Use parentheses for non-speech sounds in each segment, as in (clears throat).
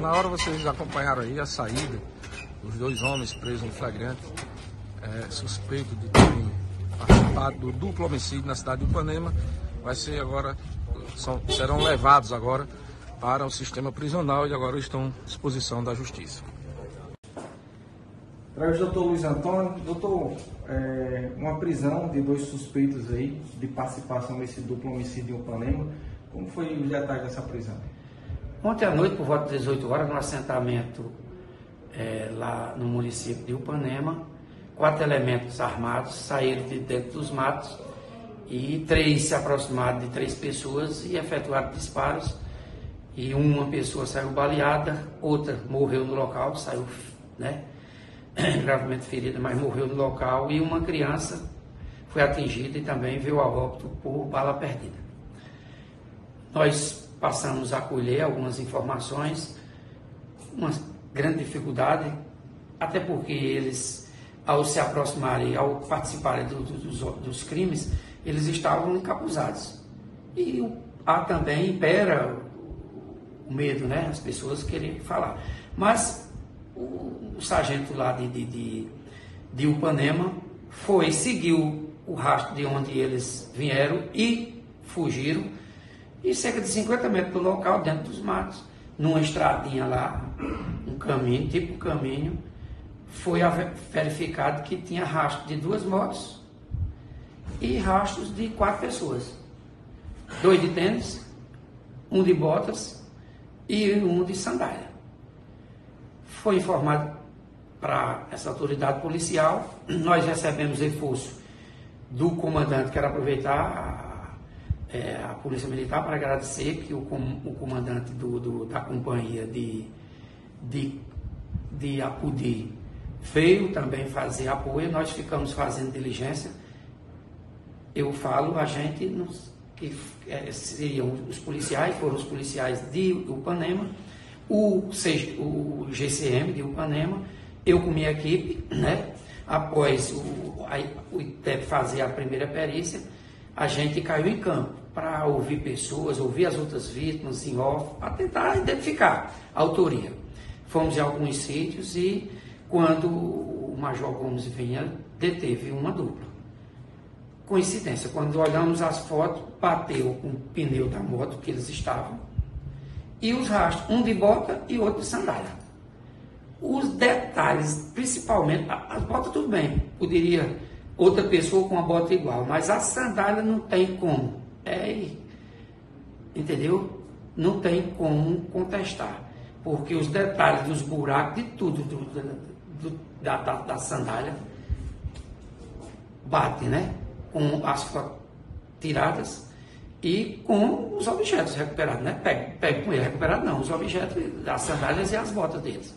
na hora, vocês acompanharam aí a saída dos dois homens presos em flagrante, é, suspeito de terem participado do duplo homicídio na cidade de Ipanema. Vai ser agora, são, serão levados agora para o sistema prisional e agora estão à disposição da justiça. Traz o doutor Luiz Antônio. Doutor, é, uma prisão de dois suspeitos aí de participação nesse duplo homicídio em Ipanema. Como foi os detalhes dessa prisão? Ontem à noite, por volta das 18 horas, no assentamento é, lá no município de Upanema, quatro elementos armados saíram de dentro dos matos e três se aproximaram de três pessoas e efetuaram disparos. E uma pessoa saiu baleada, outra morreu no local, saiu, né? (clears throat) gravemente ferida, mas morreu no local, e uma criança foi atingida e também veio a óbito por bala perdida. Nós passamos a colher algumas informações, uma grande dificuldade, até porque eles, ao se aproximarem, ao participarem do, do, dos, dos crimes, eles estavam encapuzados. E há também, impera o medo, né? As pessoas querem falar. Mas o, o sargento lá de, de, de, de Upanema foi, seguiu o rastro de onde eles vieram e fugiram, e cerca de 50 metros do local, dentro dos matos, numa estradinha lá, um caminho, tipo caminho, foi verificado que tinha rastro de duas motos e rastros de quatro pessoas. Dois de tênis, um de botas e um de sandália foi informado para essa autoridade policial. Nós recebemos reforço do comandante. Quero aproveitar é, a Polícia Militar para agradecer que o, o comandante do, do, da companhia de, de, de Apudi veio também fazer apoio. Nós ficamos fazendo diligência. Eu falo, a gente, nos, que é, seriam os policiais, foram os policiais de Upanema o, o GCM de Upanema, eu com minha equipe, né? após o, a, o fazer a primeira perícia, a gente caiu em campo para ouvir pessoas, ouvir as outras vítimas em off, para tentar identificar a autoria. Fomos em alguns sítios e quando o Major Gomes vinha, deteve uma dupla. Coincidência, quando olhamos as fotos, bateu com o pneu da moto que eles estavam e os rastros, um de bota e outro de sandália. Os detalhes, principalmente, as botas tudo bem, poderia outra pessoa com a bota igual, mas a sandália não tem como. É, entendeu? Não tem como contestar, porque os detalhes dos buracos, de tudo, do, do, da, da, da sandália, batem, né? Com as tiradas e com os objetos recuperados, né? Pego, pego com ele recuperado, não, os objetos, as sandálias e as botas deles.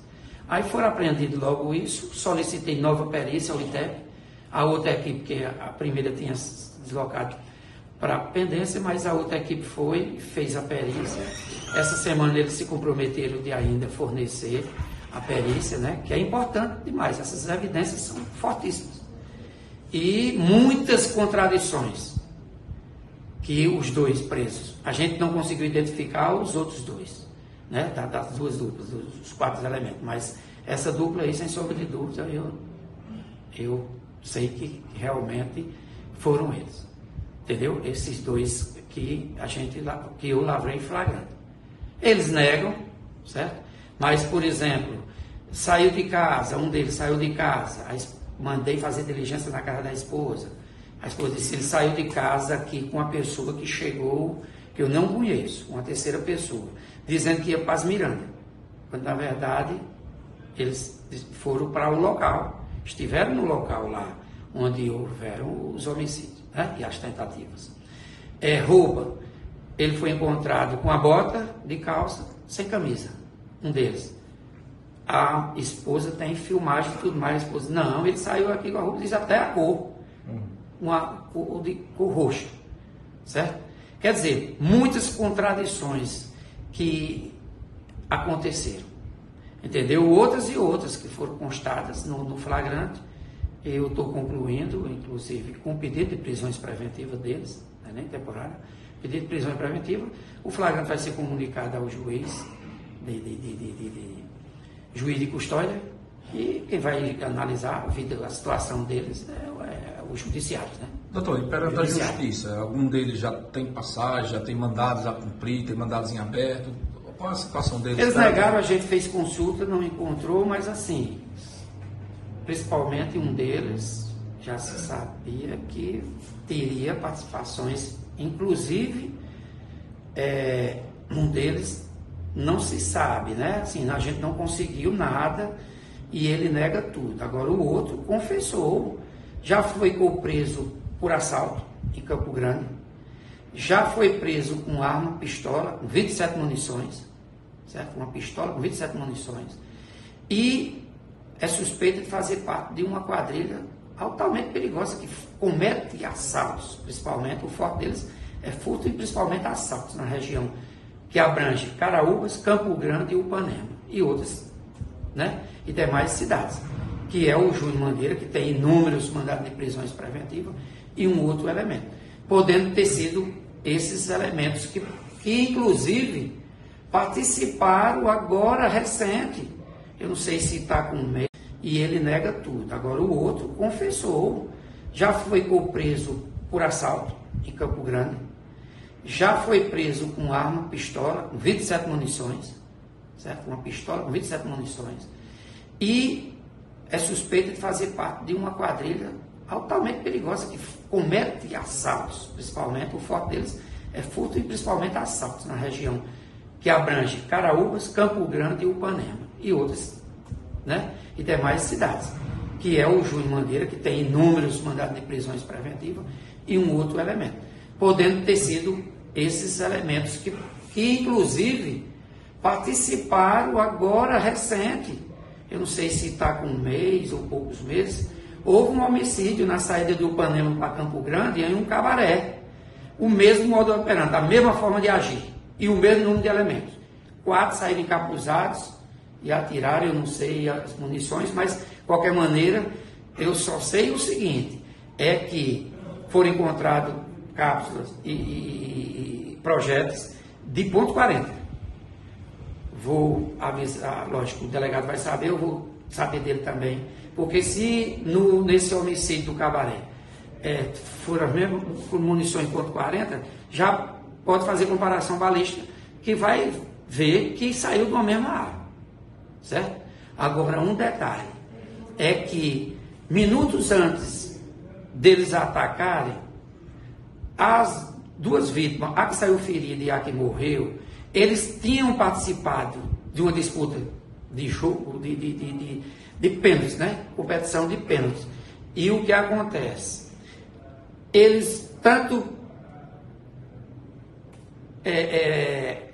Aí foram apreendidos logo isso, solicitei nova perícia ao ITEP, a outra equipe, que a primeira tinha se deslocado para a pendência, mas a outra equipe foi, fez a perícia. Essa semana eles se comprometeram de ainda fornecer a perícia, né? Que é importante demais, essas evidências são fortíssimas. E muitas contradições que os dois presos. A gente não conseguiu identificar os outros dois, né? das duas duplas, dos quatro elementos. Mas essa dupla aí, sem sombra de dúvida, eu, eu sei que realmente foram eles. Entendeu? Esses dois que a gente que eu lavrei flagrante. Eles negam, certo? Mas, por exemplo, saiu de casa, um deles saiu de casa, mandei fazer diligência na casa da esposa a esposa disse, ele saiu de casa aqui com uma pessoa que chegou, que eu não conheço, uma terceira pessoa, dizendo que ia para as Mirandas. Quando na verdade eles foram para o local, estiveram no local lá onde houveram os homicídios né? e as tentativas. É, roupa, ele foi encontrado com a bota de calça, sem camisa, um deles. A esposa tem filmagem e tudo mais, a esposa, não, ele saiu aqui com a roupa, diz até a cor uma cor de cor roxa, certo? Quer dizer, muitas contradições que aconteceram, entendeu? Outras e outras que foram constadas no, no flagrante. Eu estou concluindo, inclusive, com pedido de prisões preventivas deles, não é nem temporária, pedido de prisão preventiva. O flagrante vai ser comunicado ao juiz de, de, de, de juiz de custódia e quem vai analisar a situação deles é, é os judiciários, né? Doutor, e perante a justiça, algum deles já tem passagem, já tem mandados a cumprir, tem mandados em aberto? Qual a situação deles? Eles negaram, a gente fez consulta, não encontrou, mas assim, principalmente um deles já se sabia que teria participações, inclusive é, um deles não se sabe, né? Assim, a gente não conseguiu nada e ele nega tudo. Agora o outro confessou, já foi preso por assalto em Campo Grande, já foi preso com arma, pistola, com 27 munições, certo? Uma pistola com 27 munições. E é suspeito de fazer parte de uma quadrilha altamente perigosa que comete assaltos, principalmente, o forte deles é furto e principalmente assaltos na região que abrange Caraúbas, Campo Grande e Upanema e outras, né? E demais cidades, que é o Júnior Mangueira, que tem inúmeros mandados de prisões preventivas e um outro elemento, podendo ter sido esses elementos que, que inclusive participaram agora recente. Eu não sei se está com medo e ele nega tudo. Agora o outro confessou, já foi preso por assalto em Campo Grande, já foi preso com arma, pistola, com 27 munições, certo? Uma pistola com 27 munições. E é suspeito de fazer parte de uma quadrilha altamente perigosa que comete assaltos, principalmente, o forte deles é furto e principalmente assaltos na região que abrange Caraúbas, Campo Grande e Upanema e outras, né? E demais cidades, que é o Júnior Mangueira, que tem inúmeros mandados de prisões preventivas e um outro elemento, podendo ter sido esses elementos que, que inclusive participaram agora recente, eu não sei se está com um mês ou poucos meses, Houve um homicídio na saída do Panema para Campo Grande em um cabaré. O mesmo modo operante, a mesma forma de agir e o mesmo número de elementos. Quatro saíram encapuzados e atiraram, eu não sei as munições, mas de qualquer maneira, eu só sei o seguinte: é que foram encontrados cápsulas e, e, e projetos de ponto 40. Vou avisar, lógico, o delegado vai saber, eu vou saber dele também porque se no, nesse homicídio do cabaré é, for as mesmas munições quanto 40, já pode fazer comparação balística, que vai ver que saiu de uma mesma arma. Certo? Agora, um detalhe é que minutos antes deles atacarem, as duas vítimas, a que saiu ferida e a que morreu, eles tinham participado de uma disputa de jogo, de, de, de, de de pênaltis, né? Competição de pênaltis. E o que acontece? Eles tanto é, é,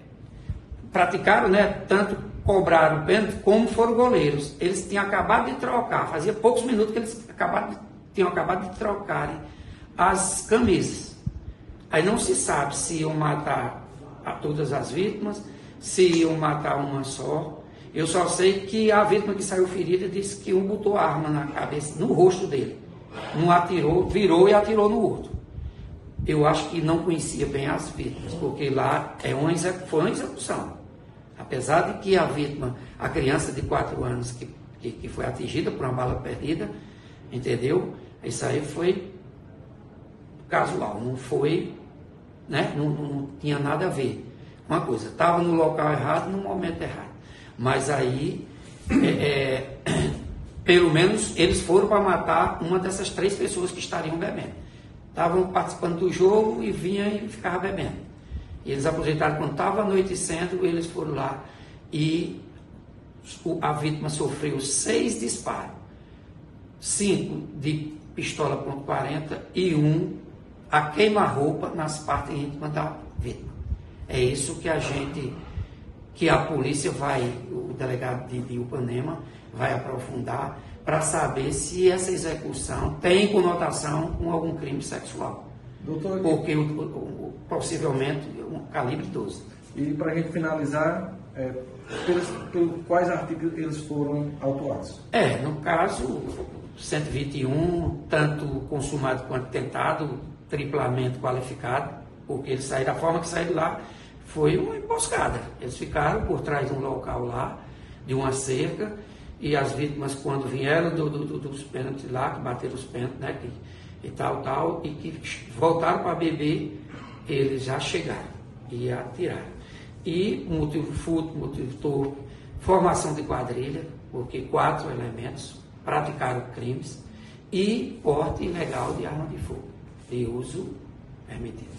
praticaram, né? Tanto cobraram o pênalti como foram goleiros. Eles tinham acabado de trocar, fazia poucos minutos que eles tinham acabado de trocarem as camisas. Aí não se sabe se iam matar a todas as vítimas, se iam matar uma só, eu só sei que a vítima que saiu ferida disse que um botou a arma na cabeça, no rosto dele. Um atirou, virou e atirou no outro. Eu acho que não conhecia bem as vítimas, porque lá é uma foi uma execução. Apesar de que a vítima, a criança de 4 anos que, que, que foi atingida por uma bala perdida, entendeu? Isso aí foi casual, não foi, né? Não, não, não tinha nada a ver. Uma coisa, estava no local errado, no momento errado. Mas aí, é, é, (clears throat) pelo menos, eles foram para matar uma dessas três pessoas que estariam bebendo. Estavam participando do jogo e vinham e ficavam bebendo. E eles aposentaram quando estava anoitecendo, eles foram lá e a vítima sofreu seis disparos. Cinco de pistola .40 e um a queima-roupa nas partes íntimas da vítima. É isso que a gente que a polícia vai, o delegado de, de Upanema, vai aprofundar para saber se essa execução tem conotação com algum crime sexual. Doutor, Porque possivelmente um calibre 12. E para a gente finalizar, é, pelos, pelos, quais artigos eles foram autuados? É, no caso, 121, tanto consumado quanto tentado, triplamente qualificado, porque ele saiu da forma que saiu lá, foi uma emboscada. Eles ficaram por trás de um local lá, de uma cerca, e as vítimas, quando vieram do, do, do, dos pênaltis lá, que bateram os pênaltis, né, que, e tal, tal, e que voltaram para beber, eles já chegaram e atiraram. E motivo furto, motivo torpe, formação de quadrilha, porque quatro elementos praticaram crimes, e porte ilegal de arma de fogo, de uso permitido.